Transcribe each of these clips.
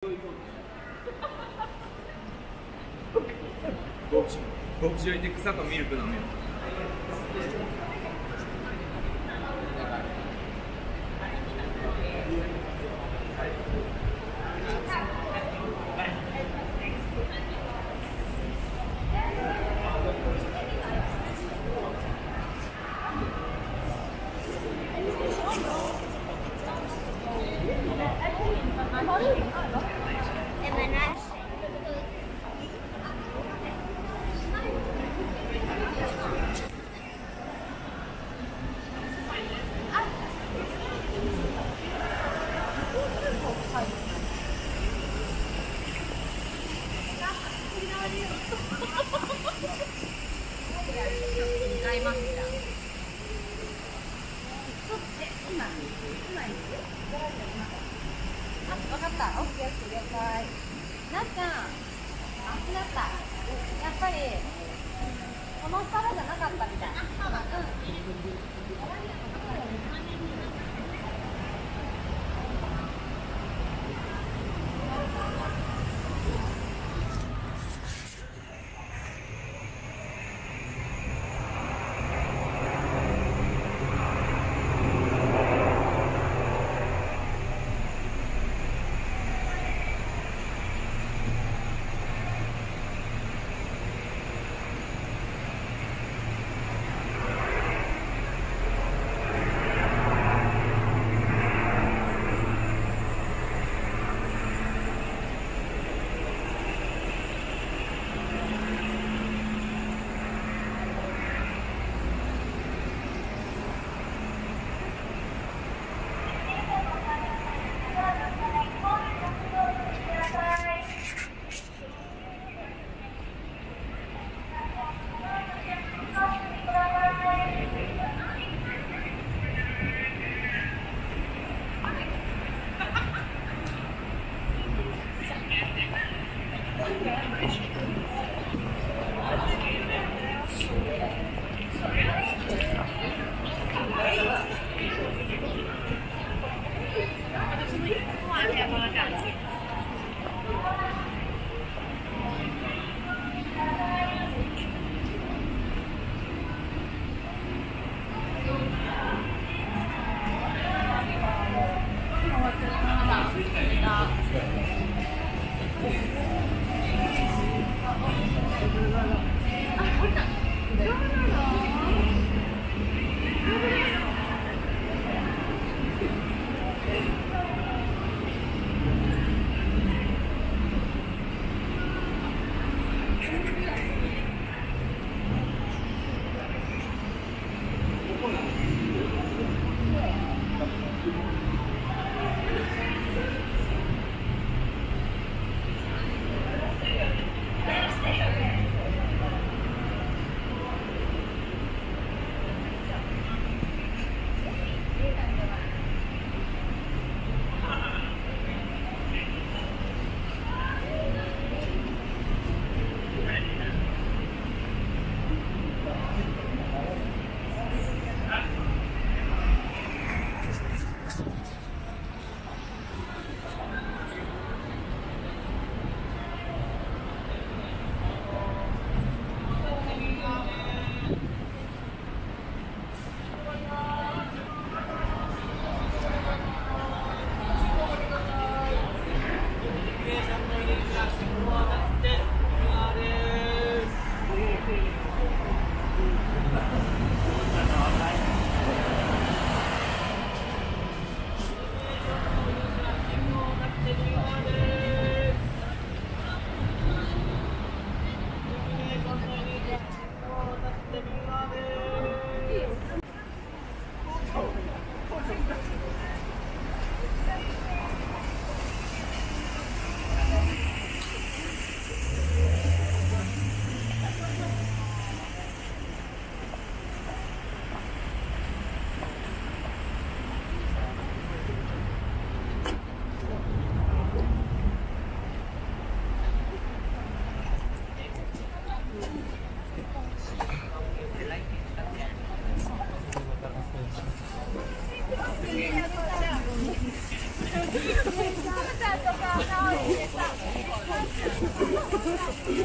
牧場行って草とミルク飲むよ。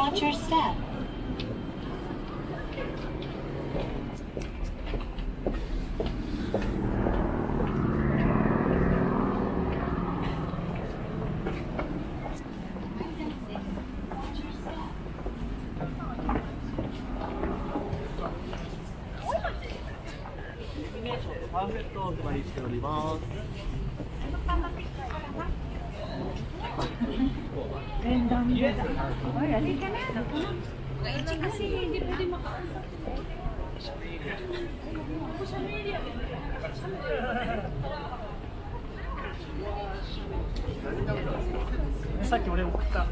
Watch your step. パンフレットをお配りしております。さっき俺送った。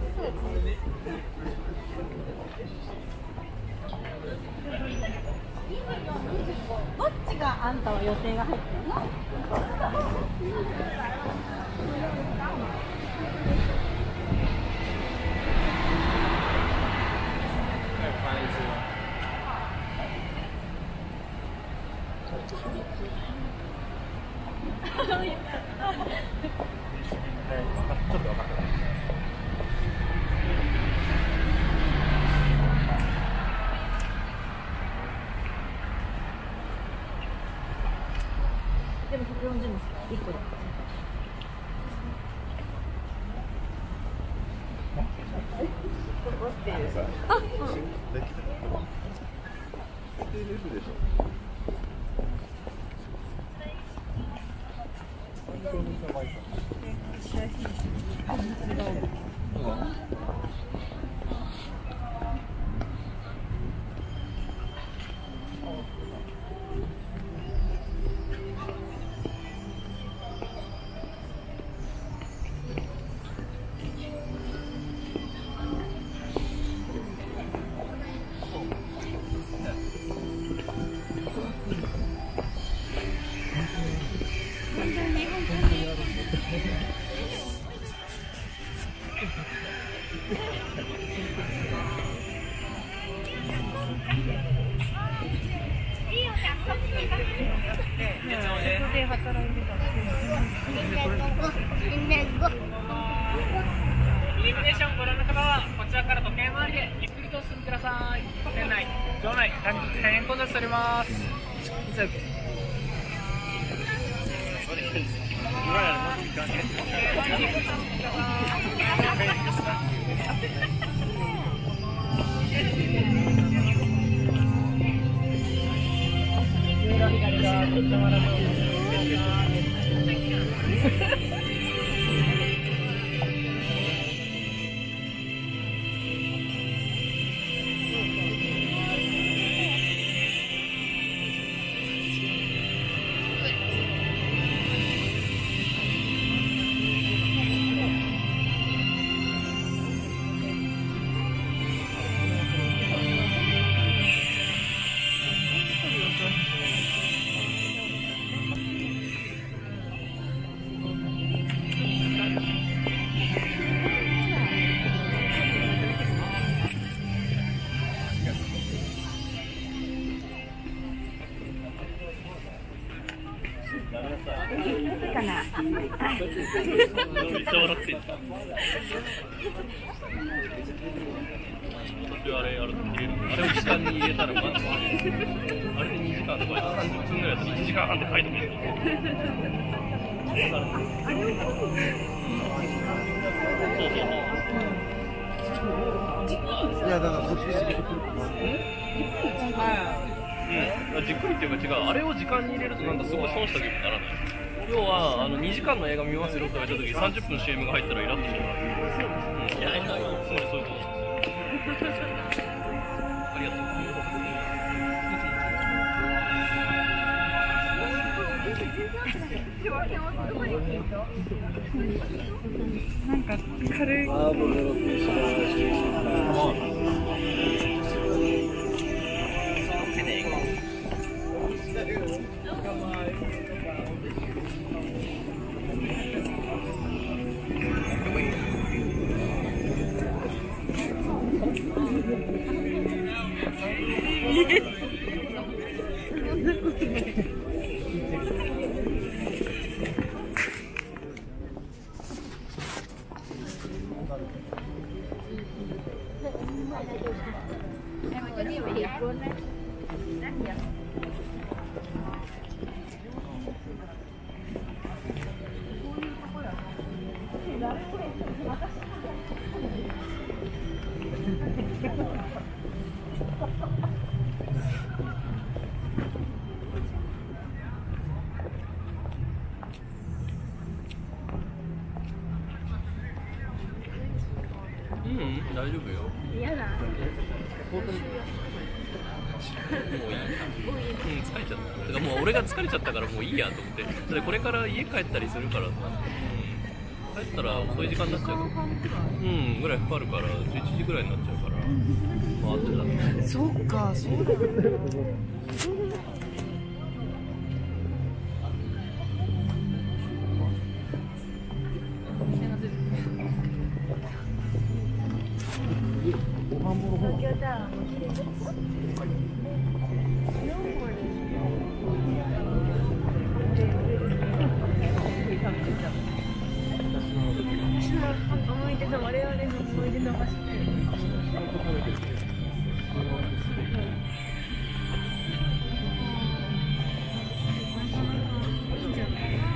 どっちがあんたは予定が入ってるの？ちイルミネーションをご覧の方はこちらから時計回りでゆっくりとお進みください店内場内大変混雑しておりますあれ、あれ、入れるあれを時間に入れたら、まずあれ、あれで2時間とか30分ぐらいだったら1時間半で書いてみる。そうそうそう。いやだからこっちでうん、じっくりっていうか違う、あれを時間に入れるとなんかすごい損した気分にならない？要はあの2時間の映画見ますよとか言った時30分 CM が入ったらイラッとしてます 大丈夫よ。嫌だ。もういい。うん、疲れちゃった。てかもう俺が疲れちゃったからもういいやと思って。だってこれから家帰ったりするからさ。うん、帰ったら遅い時間になっちゃうから。うん、ぐらいかかるから、11時ぐらいになっちゃうから。まあ、後でだと。そっか、そうだ。東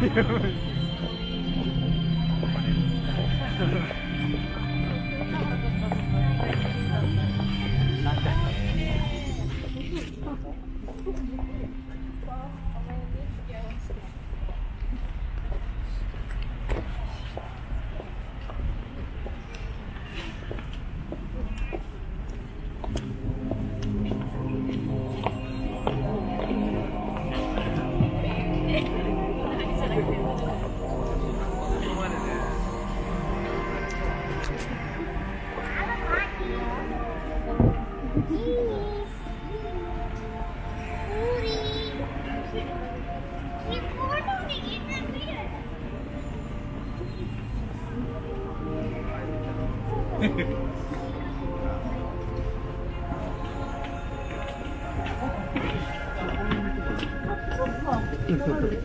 Adiós. Thank.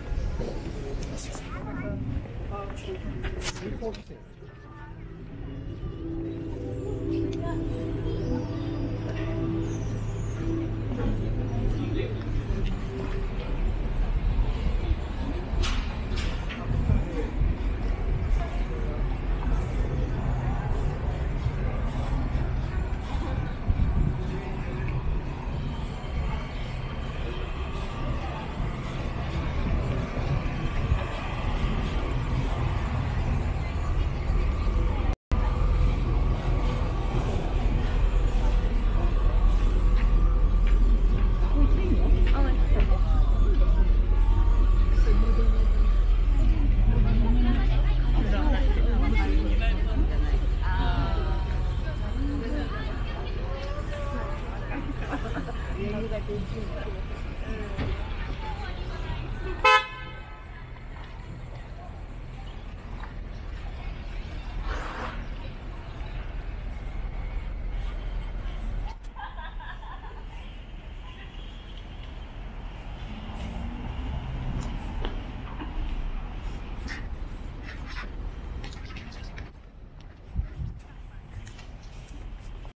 that they do.